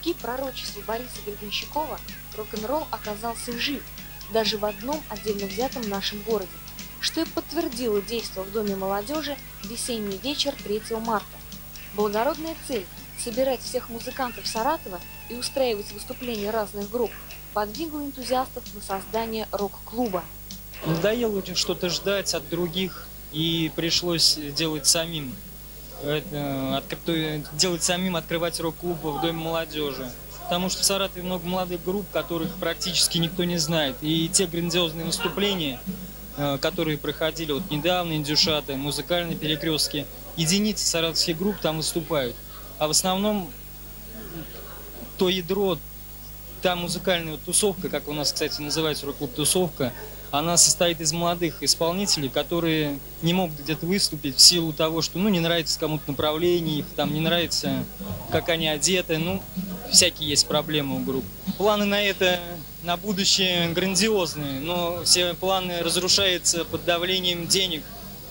Вопреки пророчеству Бориса Гребенщикова, рок-н-ролл оказался жив даже в одном отдельно взятом нашем городе, что и подтвердило действо в Доме молодежи весенний вечер 3 марта. Благородная цель – собирать всех музыкантов Саратова и устраивать выступления разных групп подвигла энтузиастов на создание рок-клуба. Надоело что-то ждать от других, и пришлось делать самим. Это, делать самим, открывать рок-клуб в Доме молодежи. Потому что в Саратове много молодых групп, которых практически никто не знает. И те грандиозные выступления, э, которые проходили вот недавно, индюшаты, музыкальные перекрестки, единицы саратовских групп там выступают. А в основном то ядро, та музыкальная тусовка, как у нас, кстати, называется рок-клуб тусовка, она состоит из молодых исполнителей, которые не могут где-то выступить в силу того, что ну, не нравится кому-то направление, их там не нравится, как они одеты, ну, всякие есть проблемы у групп. Планы на это на будущее грандиозные, но все планы разрушаются под давлением денег.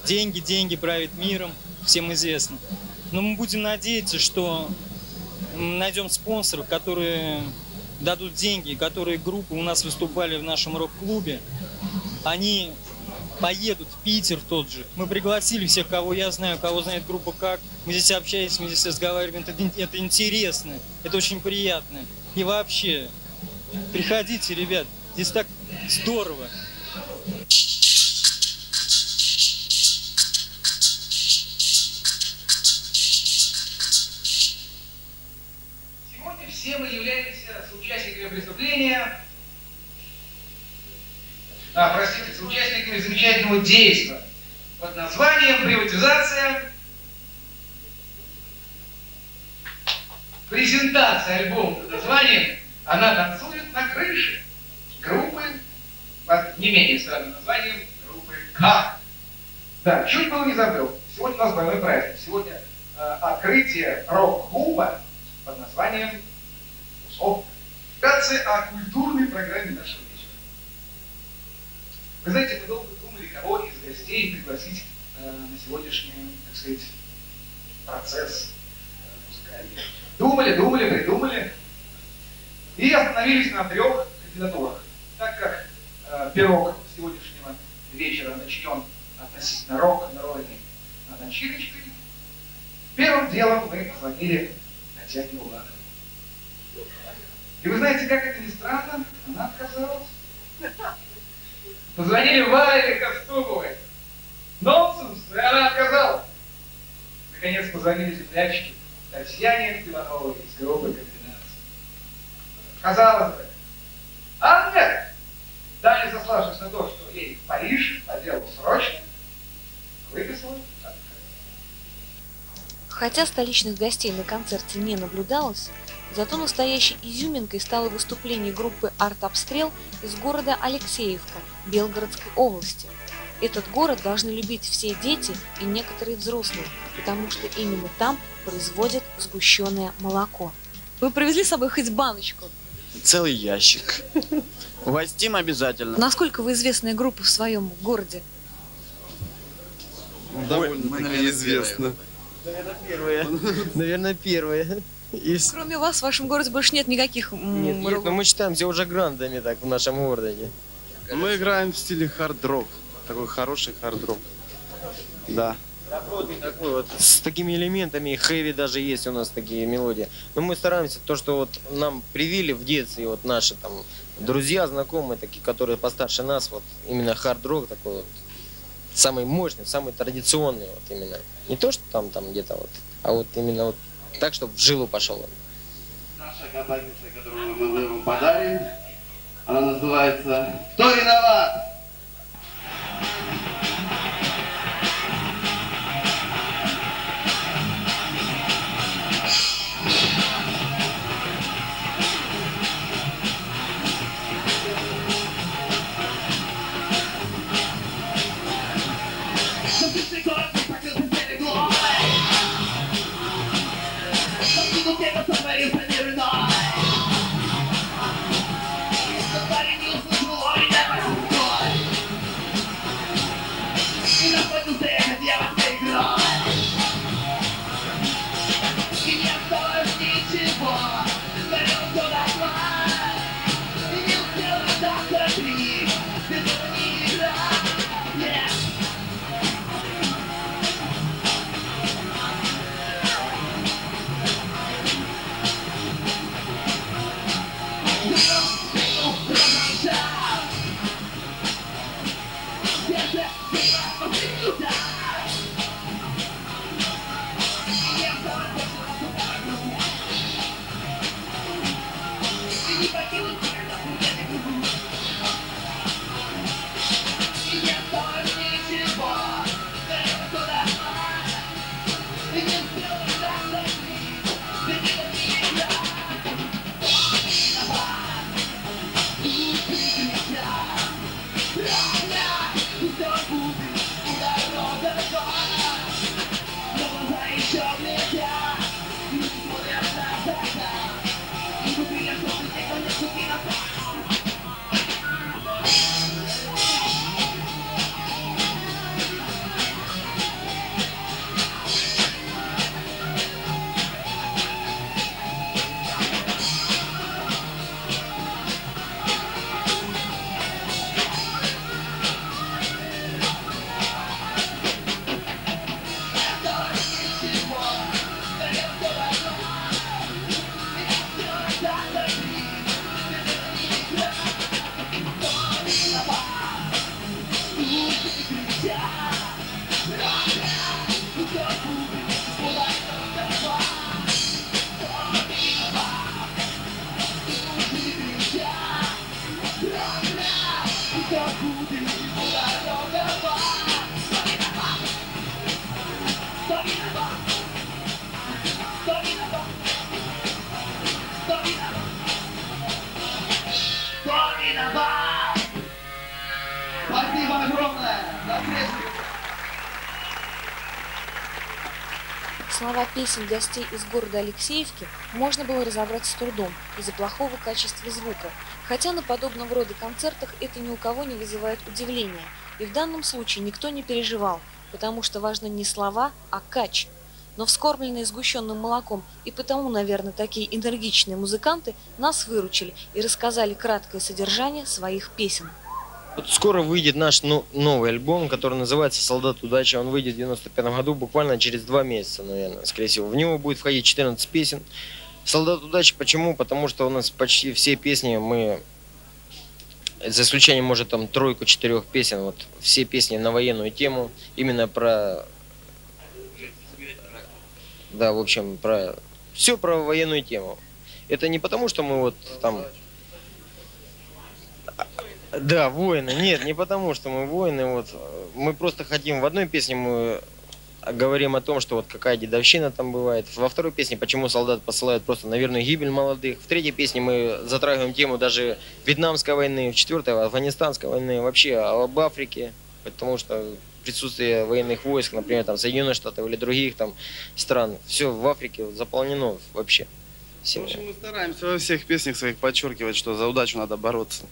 Деньги, деньги правят миром, всем известно. Но мы будем надеяться, что найдем спонсоров, которые дадут деньги, которые группы у нас выступали в нашем рок-клубе, они поедут в Питер тот же. Мы пригласили всех, кого я знаю, кого знает группа как. Мы здесь общаемся, мы здесь разговариваем. Это, это интересно, это очень приятно. И вообще, приходите, ребят, здесь так здорово. Замечательного действия под названием «Приватизация». Презентация альбома под названием «Она танцует на крыше» группы под не менее странным названием группы «К». Да, чуть было не забыл. Сегодня у нас двойной праздник. Сегодня э, открытие рок-клуба под названием. Вкратце о культурной программе нашего вы знаете, мы долго думали, кого из гостей пригласить э, на сегодняшний, так сказать, процесс э, музыкальный. Думали, думали, придумали. И остановились на трех кандидатурах. Так как э, пирог сегодняшнего вечера начнен относительно рок-н-ролльной начиночкой, первым делом мы позвонили Татьяне Булатовой. И вы знаете, как это ни странно, она отказалась. Позвонили Вале Костуковой. Нонсенс, и она отказала. Наконец позвонили землячке Татьяне Ивановой из группы комбинации. Казалось бы, а нет, Таня, сославшись на то, что ей в Париж по делу срочно, выписала Хотя столичных гостей на концерте не наблюдалось, Зато настоящей изюминкой стало выступление группы «Арт-обстрел» из города Алексеевка Белгородской области. Этот город должны любить все дети и некоторые взрослые, потому что именно там производят сгущенное молоко. Вы привезли с собой хоть баночку? Целый ящик. Угостим обязательно. Насколько вы известная группа в своем городе? Довольно известно. Наверное, первая. Наверное, первая. Из... Кроме вас в вашем городе больше нет никаких Нет, нет, но ну мы считаемся уже грандами так в нашем городе. Мы играем в стиле хард-рок. Такой хороший хард-рок. Да. Такой вот, с такими элементами, хэви даже есть у нас такие мелодии. Но мы стараемся, то, что вот нам привили в детстве, вот наши там друзья, знакомые, такие, которые постарше нас, вот именно хард-рок такой вот, самый мощный, самый традиционный вот именно. Не то, что там, там где-то вот, а вот именно вот так, чтобы в жилу пошел Наша композиция, которую мы вам подарим, она называется «Кто виноват?» Слова песен гостей из города Алексеевки можно было разобрать с трудом из-за плохого качества звука, хотя на подобного рода концертах это ни у кого не вызывает удивления, и в данном случае никто не переживал, потому что важны не слова, а кач. Но вскормленные сгущенным молоком, и потому, наверное, такие энергичные музыканты нас выручили и рассказали краткое содержание своих песен. Вот скоро выйдет наш ну- новый альбом, который называется «Солдат удачи». Он выйдет в 95 году, буквально через два месяца, наверное, скорее всего. В него будет входить 14 песен. «Солдат удачи» почему? Потому что у нас почти все песни мы, за исключением, может, там тройку-четырех песен, вот все песни на военную тему, именно про... Да, в общем, про... Все про военную тему. Это не потому, что мы вот там да, воины. Нет, не потому, что мы воины. Вот мы просто хотим в одной песне мы говорим о том, что вот какая дедовщина там бывает. Во второй песне, почему солдат посылают просто на верную гибель молодых. В третьей песне мы затрагиваем тему даже Вьетнамской войны. В четвертой Афганистанской войны. Вообще об Африке. Потому что присутствие военных войск, например, там Соединенных Штатов или других там стран, все в Африке заполнено вообще. В всем. общем, мы стараемся во всех песнях своих подчеркивать, что за удачу надо бороться.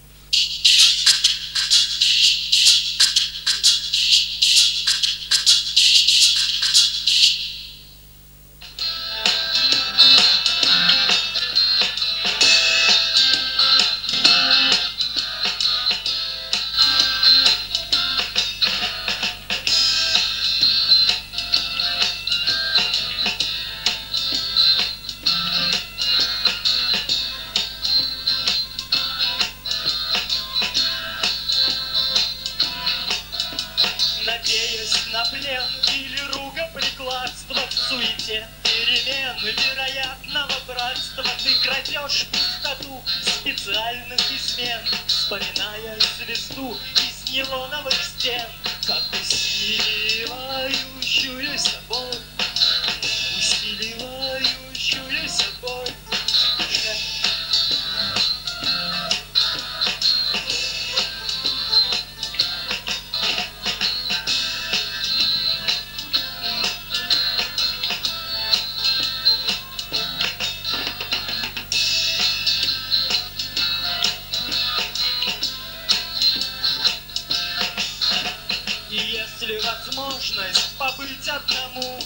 Возможность побыть одному.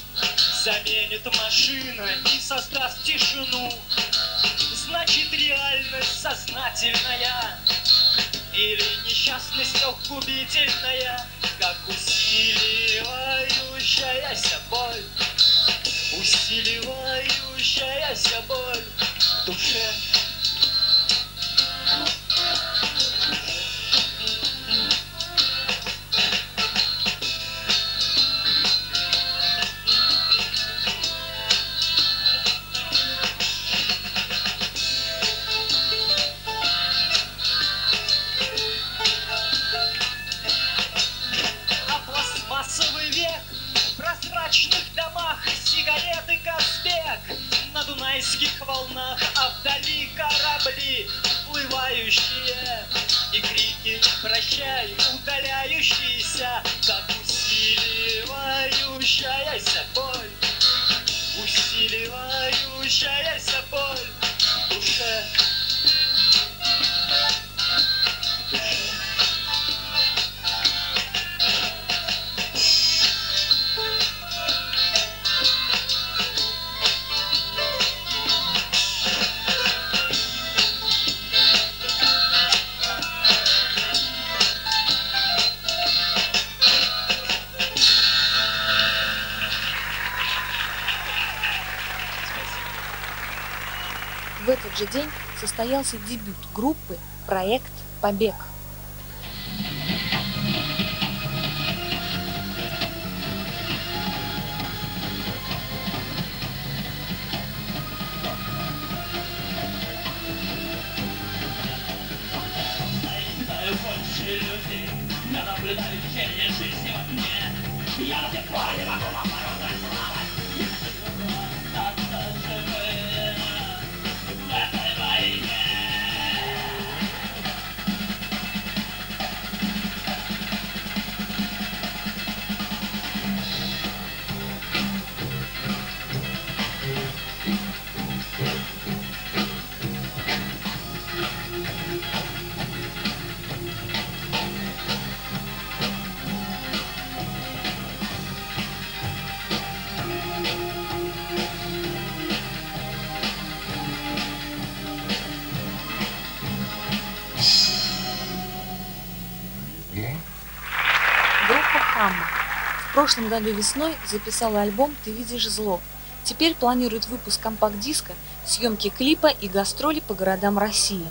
Заменит машина и создаст тишину. Значит реальность сознательная. Или несчастность губительная Как усиливающаяся боль. Усиливающаяся боль. В душе Дунайских волнах А вдали корабли Плывут уплывающие. И крики прощай, удаляющиеся Как усиливающаяся боль. Усиливающаяся боль же день состоялся дебют группы «Проект Побег». наблюдаю течение жизни во мне Я до сих пор не могу В прошлом году весной записала альбом «Ты видишь зло». Теперь планирует выпуск компакт-диска, съемки клипа и гастроли по городам России.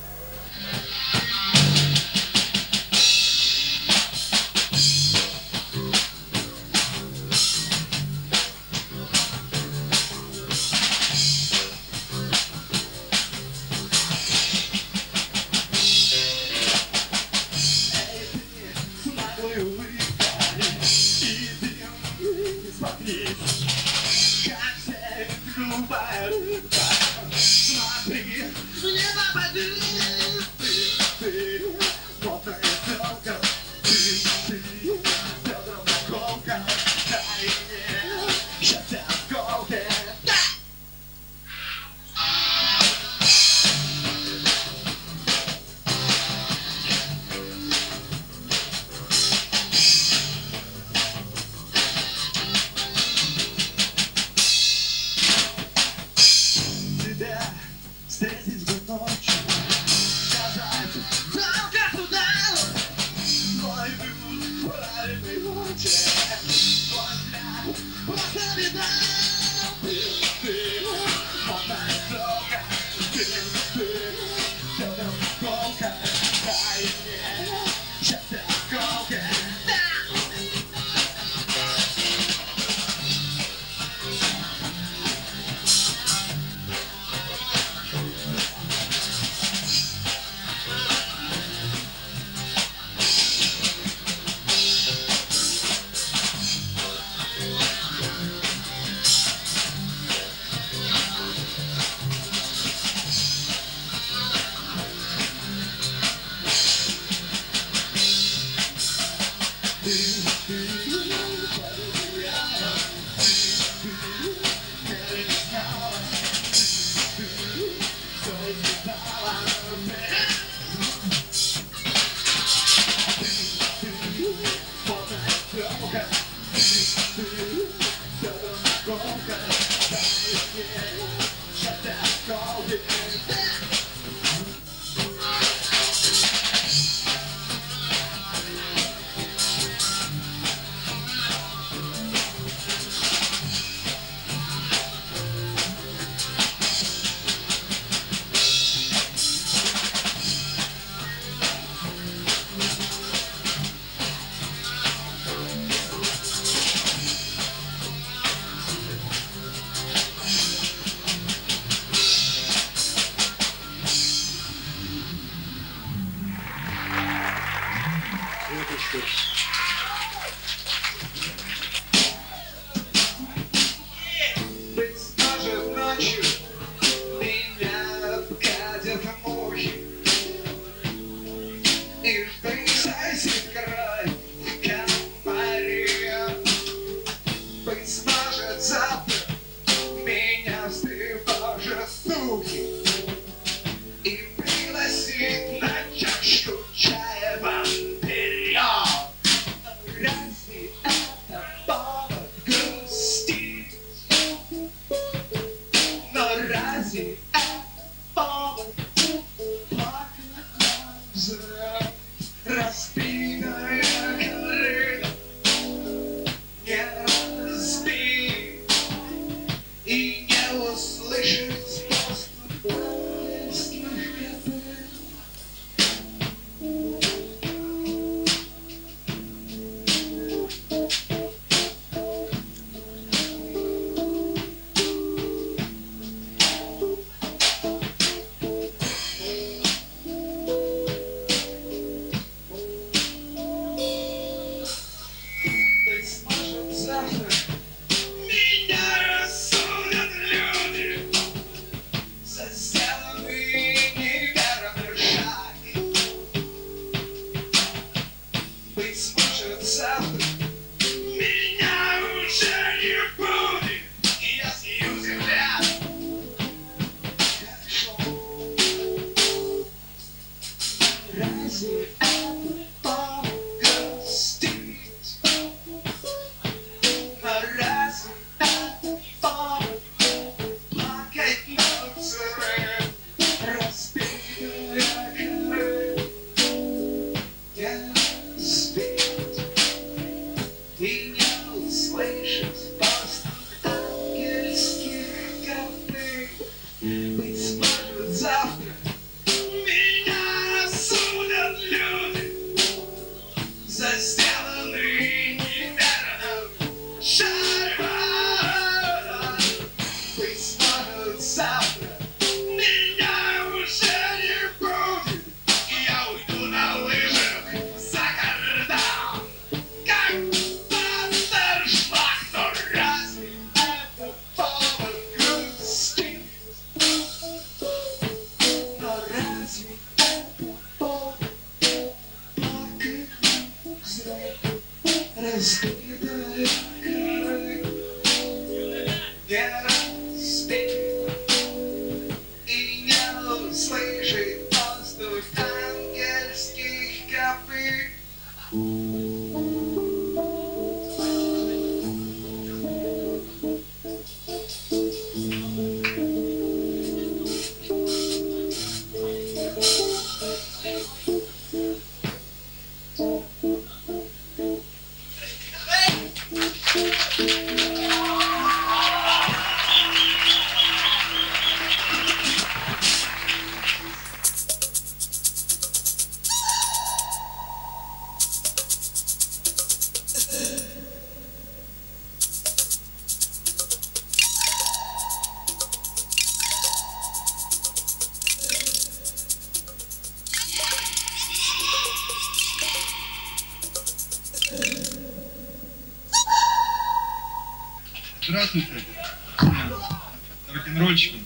Рок-н-ролльщики.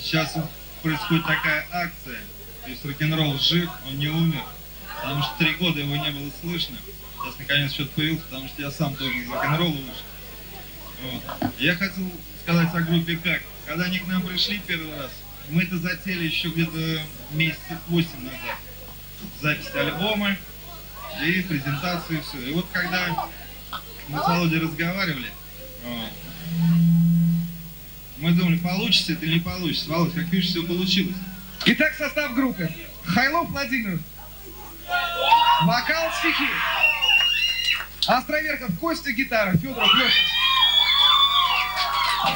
Сейчас происходит такая акция. То есть рок-н-ролл жив, он не умер. Потому что три года его не было слышно. Сейчас наконец что-то появился, потому что я сам тоже из рок-н-ролла вышел. Вот. Я хотел сказать о группе «Как». Когда они к нам пришли первый раз, мы это затеяли еще где-то месяцев 8 назад. Запись альбома и презентацию и все. И вот когда мы с Володей разговаривали, мы думали, получится это или не получится. Володь, как видишь, все получилось. Итак, состав группы. Хайлов Владимир. Вокал стихи. Островерхов Костя гитара. Федоров Леша.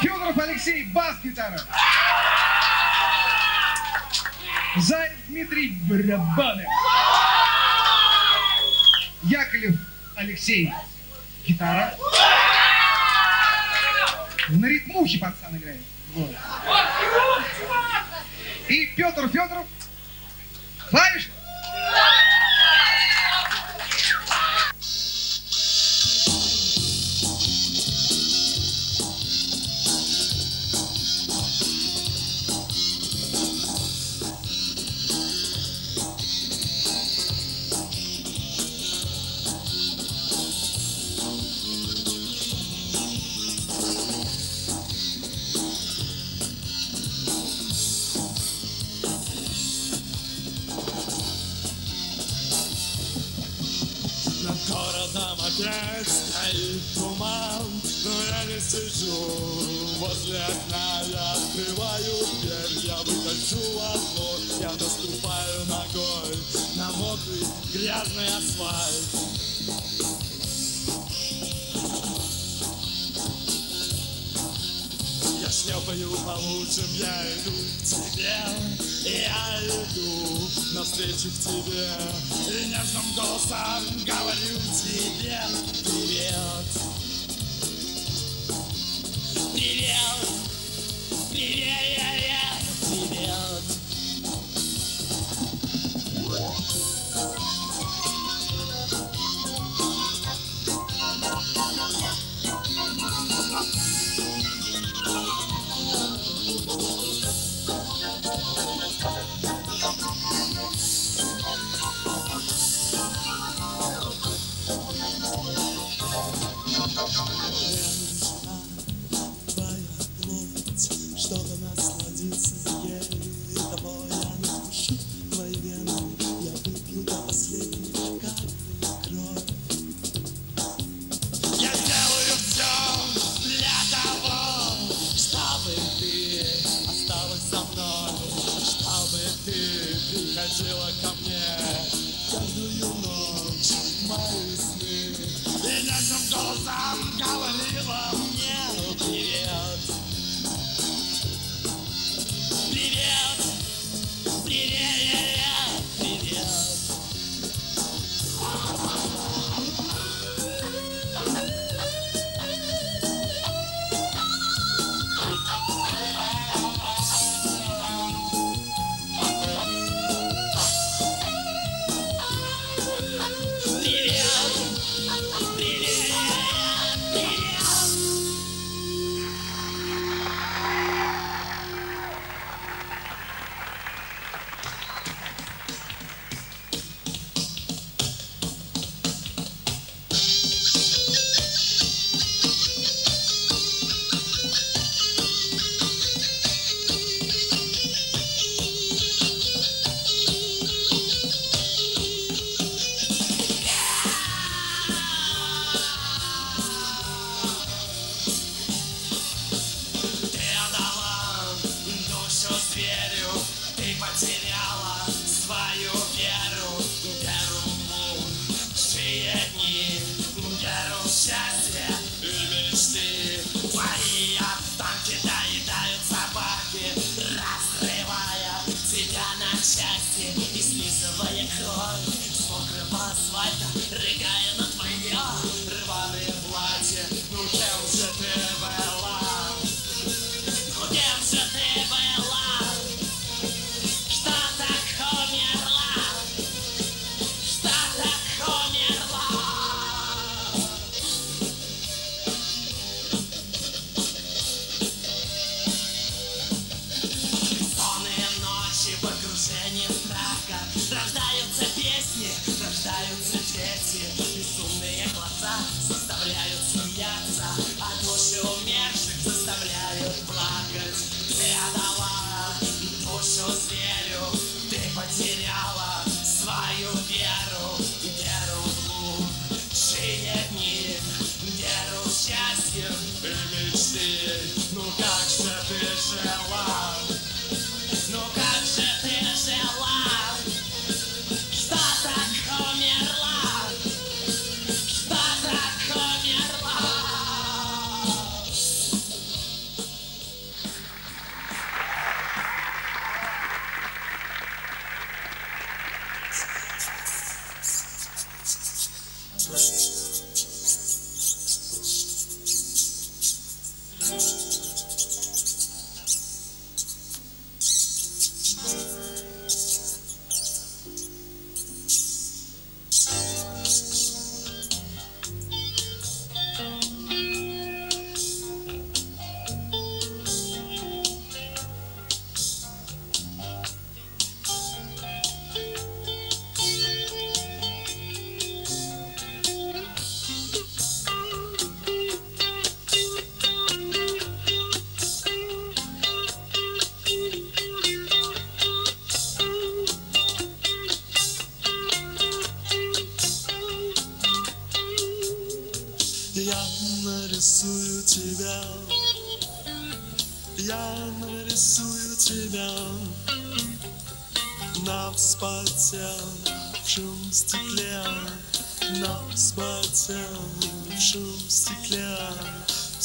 Федоров Алексей бас гитара. Заев Дмитрий барабаны. Яковлев Алексей гитара. На ритмухе пацан играет. Вот. И Петр Федоров клавиш. Стоит туман Но я не сижу возле окна Я открываю дверь, я выхожу во двор Я наступаю ногой на мокрый грязный асфальт Я шлепаю по лучшим, я иду к тебе Я иду навстречу тебе И нежным голосом говорю тебе Привет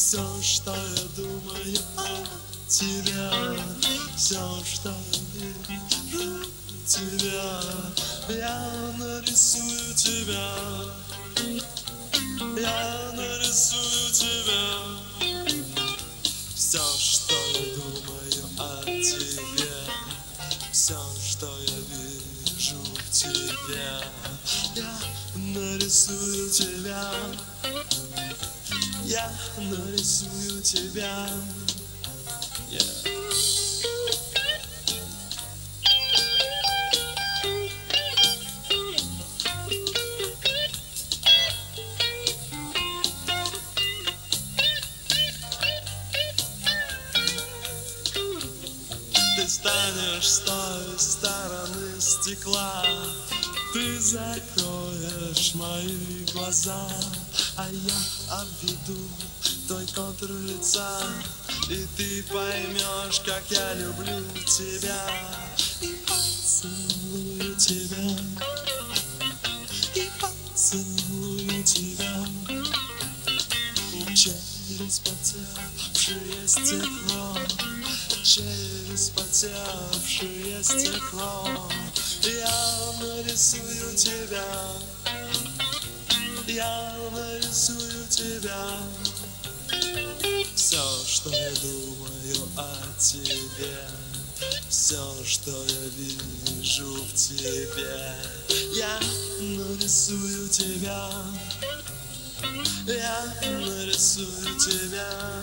Все, что я думаю о тебе, все, что я вижу тебя, я нарисую тебя. Я нарисую тебя. Все, что я думаю о тебе. Все, что я вижу в тебе. Я нарисую тебя Я нарисую тебя Yeah. Станешь с той стороны стекла Ты закроешь мои глаза А я обведу твой контур лица И ты поймешь, как я люблю тебя И поцелую тебя И поцелую тебя. Через потевшее стекло Через потевшее стекло Я нарисую тебя. Я нарисую тебя. Все, что я думаю о тебе. Все, что я вижу в тебе. Я нарисую тебя. Я нарисую тебя